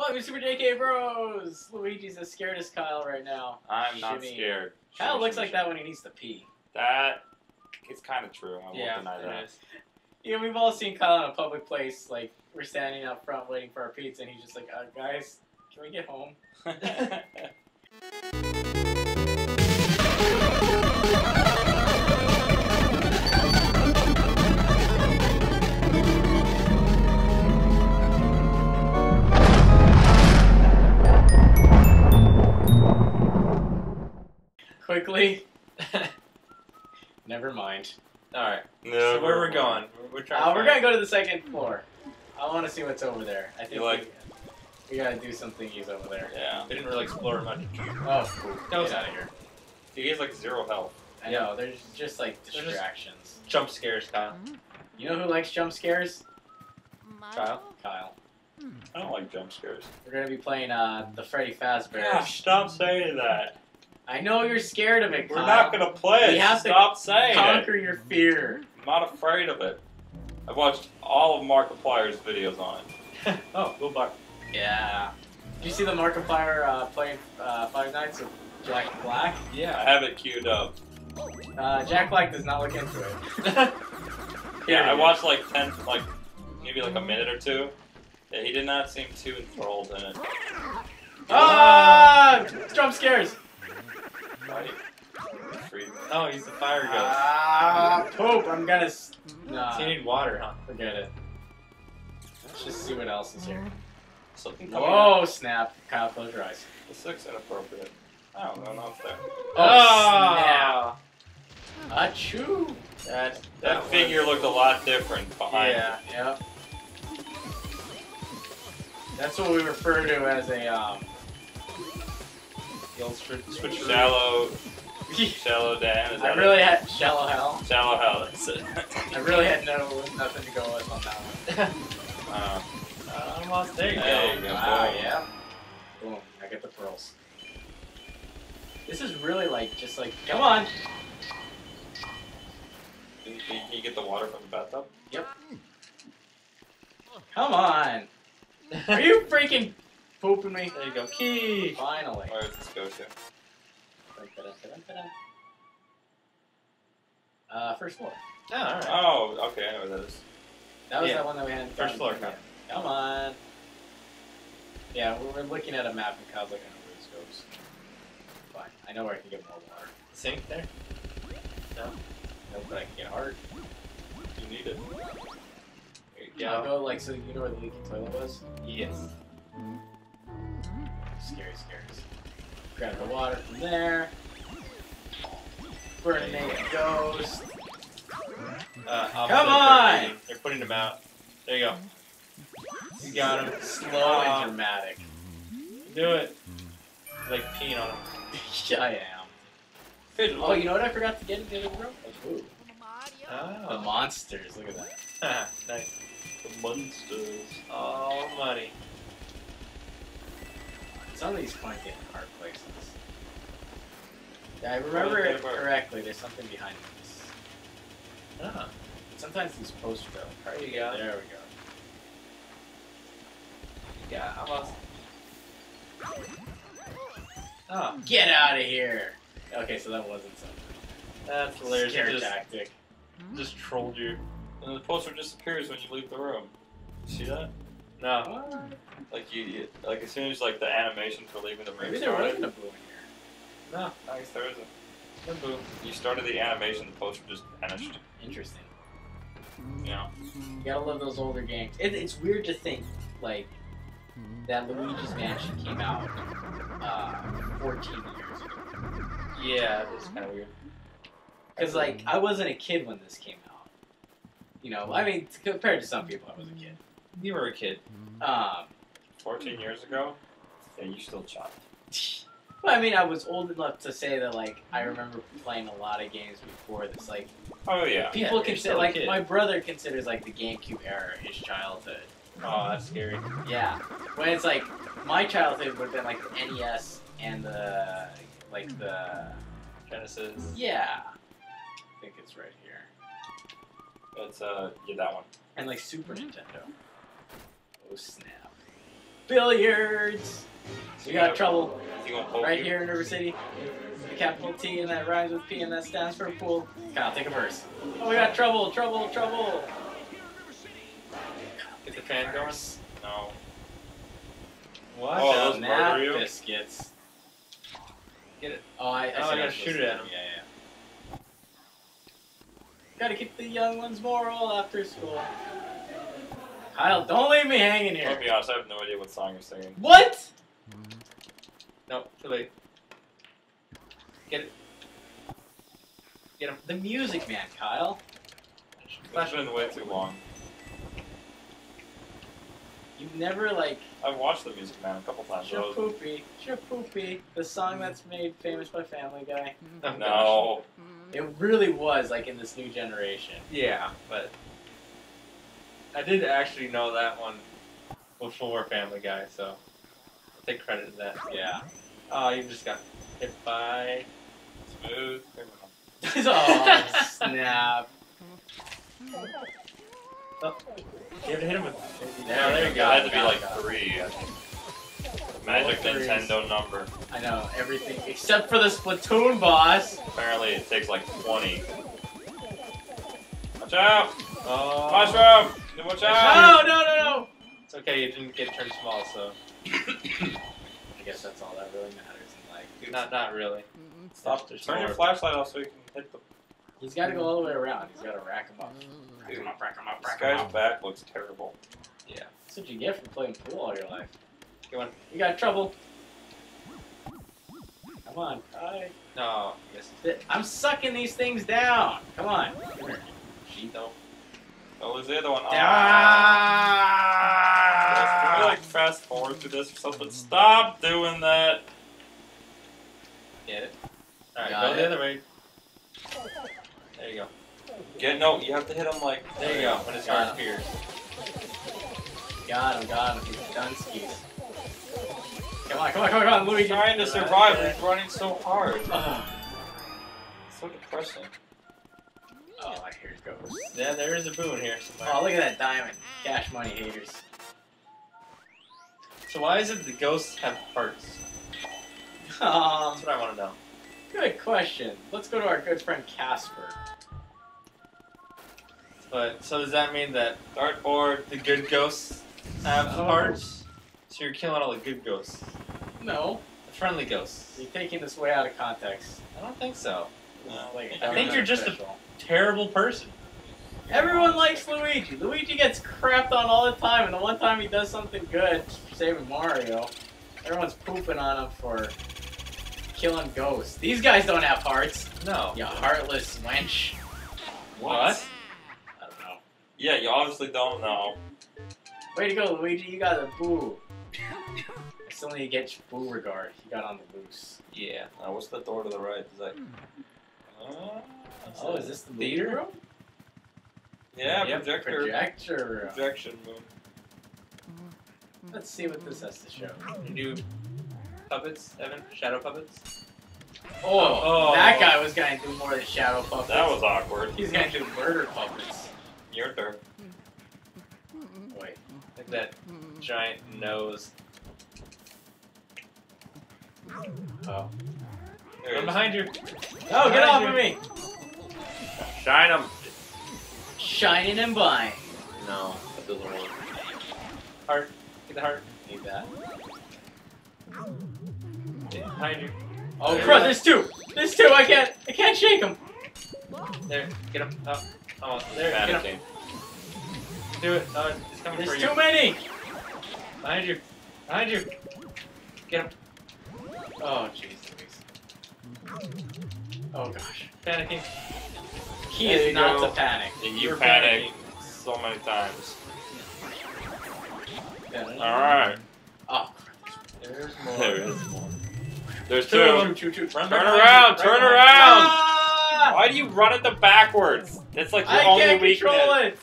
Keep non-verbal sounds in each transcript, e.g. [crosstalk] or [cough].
Welcome to Super JK Bros! Luigi's as scared as Kyle right now. I'm not Shimmy. scared. Kyle Shimmy, looks shimmy, like that when he needs to pee. That it's kind of true. I won't deny that. is. You know, we've all seen Kyle in a public place, like, we're standing up front waiting for our pizza, and he's just like, uh, guys, can we get home? [laughs] [laughs] no, so where we're going? We're, we're trying. Uh, we're gonna go to the second floor. I want to see what's over there. I think You like- we, we gotta do some thingies over there. Yeah. We didn't really explore much. Oh, cool. That was- Get out of here. He has like zero health. I Yeah. know, there's just like They're just- distractions. Jump scares, Kyle. You know who likes jump scares? Kyle? Kyle. I don't like jump scares. We're gonna be playing uh, the Freddy Fazbear. Gosh, stop saying that. I know you're scared of it, We're Kyle. not gonna play We it. have to Stop saying it. Conquer your fear. I'm not afraid of it. I've watched all of Markiplier's videos on it. [laughs] Oh, go back. Yeah. Did you see the Markiplier uh, playing uh, Five Nights with Jack Black? Yeah, I have it queued up. Uh, Jack Black does not look into it. [laughs] Yeah, I watched like ten, like maybe like a minute or two. Yeah, he did not seem too enthralled in it. Ah! Jump scares. Right? Free. oh, he's the fire ghost. Ah, poop. I'm gonna. s- Nah, So you need water, huh? forget it. Let's just see what else is here. Something coming out. Whoa, snap. Kyle, close your eyes. This looks inappropriate. I don't know if that. Oh, Ah! snap. Achoo. That, That was- figure looked a lot different behind Yeah. Yep. That's what we refer to as a, um, switch, it. Shallow, [laughs] shallow Dan. Is I really it? had shallow hell. Shallow hell. That's it. [laughs] I really had no nothing to go with on that one. [laughs] uh, Almost there you There go. Wow, boom. yeah. Boom, I get the pearls. This is really like, just like, come on. can, you- can you get the water from the bathtub? Yep. Come on. Are you freaking pooping me? There you go. Key. Finally. Where does this go to? Uh, first floor. Oh, all right. Oh, okay, I know where that is. That was Yeah. that one that we hadn't First done floor, yet. Come on. Yeah, we're, we're looking at a map and Kyle's like, I know where this goes. Fine. I know where I can get more water. Sink there. No, but I can get heart. You need it. There you Yeah, I'll go. go like, so you know where the leaky toilet was? Yes. Scary scares. Grab the water from there. Burn naked ghost. Uh, Come on! They're, they're putting them out. There you go. You got him. Slow and dramatic. Do it. Like peeing on him. [laughs] I am. Oh, you know what I forgot to get in the other room? A boo. The Oh. monsters. Look at that. [laughs] nice. The monsters. Oh, money. Some of these can't get in hard places. Yeah, I remember it correctly. There's something behind this. Oh. Sometimes these posters are like, There right you go. There we go. Yeah, almost. Oh, ah. Get out of here. Okay, so that wasn't something. that's hilarious. Scare just, tactic. just trolled you. And the poster disappears when you leave the room. See that? No. Like you, like as soon as like the animation for leaving the room Maybe there wasn't a boo in here. No. I guess there isn't. No boo. You started the animation, the poster just vanished. Interesting. Yeah. You gotta love those older games. It, it's weird to think, like, that Luigi's Mansion came out uh, 14 years ago. Yeah, it's kind of weird. Because, like, I wasn't a kid when this came out. You know, I mean, compared to some people, I was a kid. You were a kid. Um, 14 years ago, yeah, you still chopped. but [laughs] I mean, I was old enough to say that, like, I remember playing a lot of games before this. Like, Oh yeah. people you're consider, like, kid. my brother considers, like, the GameCube era his childhood. Oh, that's scary. Yeah. When it's like, my childhood would have been, like, the NES and the, like, the, Genesis. yeah. I think it's right here. It's uh, yeah, that one. And, like, Super Nintendo. Oh, snap. Billiards. We got trouble Is he gonna poke right here in River City. The capital T and that rhymes with P and that stands for pool. Kyle, take a verse. Oh, we got trouble, trouble, trouble. Get the fan going. No. What? Oh, those you? biscuits. Get it. Oh, I, I, Oh, I gotta shoot it at him. Yeah, yeah. Gotta keep the young ones moral after school. Kyle, don't leave me hanging I'll here. be honest, I have no idea what song you're singing. What? No, too late. Get it. Get him. The music man, Kyle. It's been way too long. You've never like I've watched The Music Man a couple times. though. Shipoopi, Shipoopi, the song mm-hmm. that's made famous by Family Guy. Mm-hmm. Oh, No. It really was like in this new generation. Yeah, but I did actually know that one before Family Guy, so I'll take credit to that. Yeah. Oh, you just got hit by. Smooth. [laughs] Oh, oh snap! Oh, you have to hit him with. There, there you It go. had to be like it, it. three, I think. Magic Nintendo number. I know everything except for the Splatoon boss. Apparently it takes like 20. Watch out! Oh. Mushroom! Watch out! No, no, no, no. It's okay, you didn't get turned small, so. [coughs] I guess that's all that really matters in life. Not, not really. Stop. There's Turn your flashlight off so you can hit the. He's got to go all the way around. He's got to rack him up. Mm. Rack him up, rack him up, This rack him guy's up. back looks terrible. Yeah. That's what you get for playing pool all your life. Come on. You got trouble. Come on. I, No, missed. I'm sucking these things down. Come on. Come here. Sheet. No. Oh, was the other one? Ah! Can we like fast forward through this or something? Stop doing that! Get it. Alright, go it. the other way. There you go. Get no, you have to hit him like. There you go, when heart him. appears. Got him, got him. He's done skis. Come on, come on, come on, come on, Luigi. He's trying to survive, he's running so hard. [sighs] So depressing. Oh, here it goes. Yeah, there is a boon here somewhere. Oh, look at that diamond. Cash money haters. So why is it the ghosts have hearts? [laughs] Um, That's what I want to know. good question. Let's go to our good friend Casper. But so does that mean that Dartboard. the good ghosts have Oh. hearts? So you're killing all the good ghosts, No, the friendly ghosts. you're taking this way out of context. I don't think so. No. Like, I think you're just a- Terrible person. Everyone likes Luigi. Luigi gets crapped on all the time, and the one time he does something good, saving Mario, everyone's pooping on him for killing ghosts. These guys don't have hearts. No. You heartless wench. What? I don't know. Yeah, you obviously don't know. Way to go, Luigi. You got a boo. I still need to get your boo regard. You got on the loose. Yeah. Uh, what's the door to the right? Is that? Oh, is this the Theater? theater room? Yeah, Yep, projector. Projector room. Projection room. Hmm. Let's see what this has to show. You do puppets, Evan? Shadow puppets? Oh, Oh. that guy was gonna do more than shadow puppets. That was awkward. He's gonna do murder puppets. Your turn. Wait. Like that giant nose. Oh. There I'm behind you. Oh, get off you. of me! Shine him. Shining and blind. No, that doesn't work. Heart. Get the heart. Need that. Yeah, behind you. Oh, There crud, there's two! There's two! I can't, I can't shake them! There. Get him. Oh. Oh, there. Get him. Panicking. Do it. Oh, he's coming There's for you. There's too many! Behind you. Behind you. Get him. Oh, jeez Louise. Oh, gosh. Panicking. He There is not go. to panic. And you You're panic so many times. All Alright. Oh, There's more. There is more. There's Two of two. them. choo, choo, choo. Run Turn behind around, you, turn right behind around. Ah! Why do you run it the backwards? That's like your I only can't weakness. control it!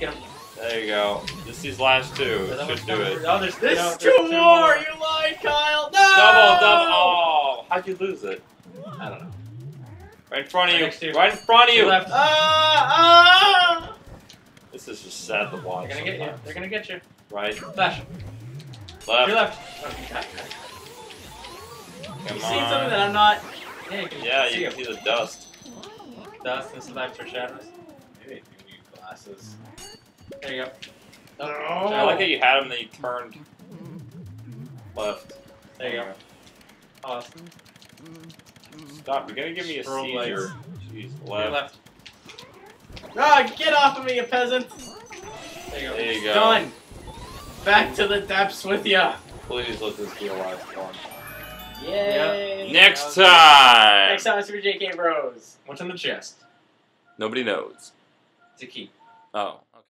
Get him. There you go. Just these last two That should do it. for- Oh, there's, There's no, two there's more! You lied, Kyle! No! Double, double. Oh, how'd you lose it? I don't know. Right in front of Right you. next to you. Right in front of you. left. Ah! Ah! This is just sad to watch. They're gonna get you. They're gonna get you. Right, Flash. left. Your left. Oh, you got it. Come You on. seen something that I'm not? Yeah, you can Yeah, see you can see the dust. Dust and sometimes for shadows. Maybe you need glasses. There you go. Oh. I like how you had him, then you turned left. There you go. Pause. Stop! You're gonna give me a Strobe seizure. Jeez, Your left. left. Ah, get off of me, you peasant! There you go. There you go. Done. Back to the depths with ya. Please let this be a last one. Yay! Next Yeah. time. Next time it's for JK Bros. What's in the chest? Nobody knows. It's a key. Oh.